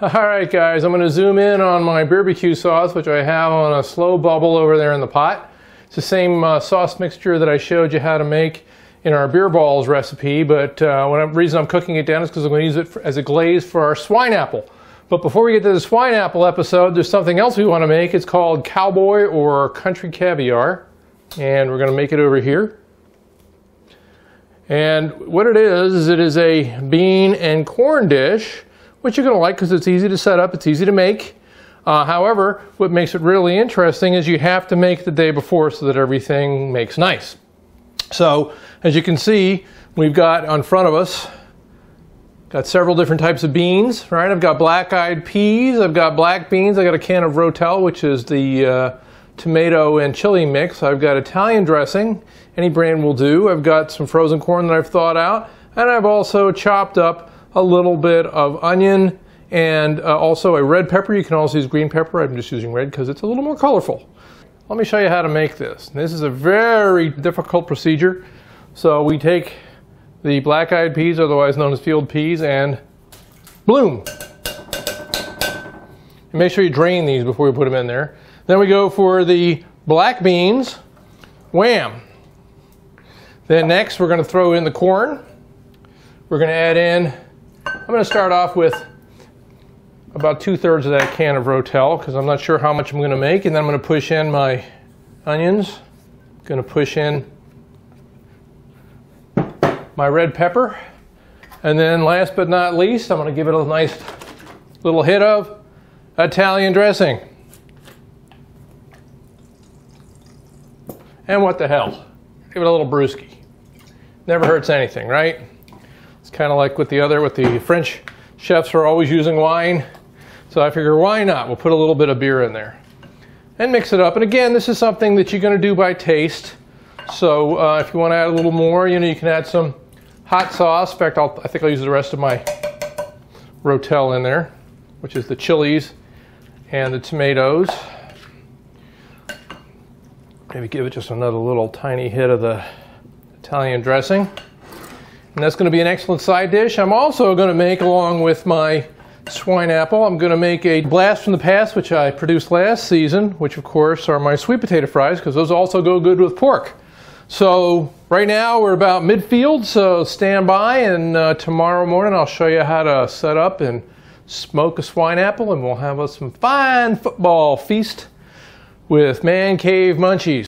All right, guys, I'm going to zoom in on my barbecue sauce, which I have on a slow bubble over there in the pot. It's the same uh, sauce mixture that I showed you how to make in our beer balls recipe, but uh, the reason I'm cooking it down is because I'm going to use it for, as a glaze for our swine apple. But before we get to the swine apple episode, there's something else we want to make. It's called cowboy or country caviar, and we're going to make it over here. And what it is, is it is a bean and corn dish, which you're going to like because it's easy to set up, it's easy to make. Uh, however, what makes it really interesting is you have to make the day before so that everything makes nice. So, as you can see, we've got on front of us, got several different types of beans, right? I've got black-eyed peas, I've got black beans, I've got a can of Rotel, which is the uh, tomato and chili mix. I've got Italian dressing, any brand will do. I've got some frozen corn that I've thawed out, and I've also chopped up a little bit of onion and uh, also a red pepper. You can also use green pepper. I'm just using red because it's a little more colorful. Let me show you how to make this. This is a very difficult procedure. So we take the black-eyed peas, otherwise known as field peas, and bloom. And make sure you drain these before you put them in there. Then we go for the black beans, wham. Then next we're going to throw in the corn. We're going to add in, I'm going to start off with about two thirds of that can of Rotel because I'm not sure how much I'm going to make. And then I'm going to push in my onions. I'm Going to push in my red pepper. And then last but not least, I'm going to give it a nice little hit of Italian dressing. And what the hell? Give it a little brewski. Never hurts anything, right? It's kind of like with the other, with the French chefs are always using wine. So I figure why not? We'll put a little bit of beer in there and mix it up. And again, this is something that you're going to do by taste. So uh, if you want to add a little more, you know, you can add some hot sauce. In fact, I'll, I think I'll use the rest of my Rotel in there, which is the chilies and the tomatoes. Maybe give it just another little tiny hit of the Italian dressing. And that's going to be an excellent side dish. I'm also going to make, along with my swine apple, I'm going to make a blast from the past, which I produced last season, which of course are my sweet potato fries, because those also go good with pork. So right now we're about midfield, so stand by, and uh, tomorrow morning I'll show you how to set up and smoke a swine apple, and we'll have us some fine football feast with Man Cave Munchies.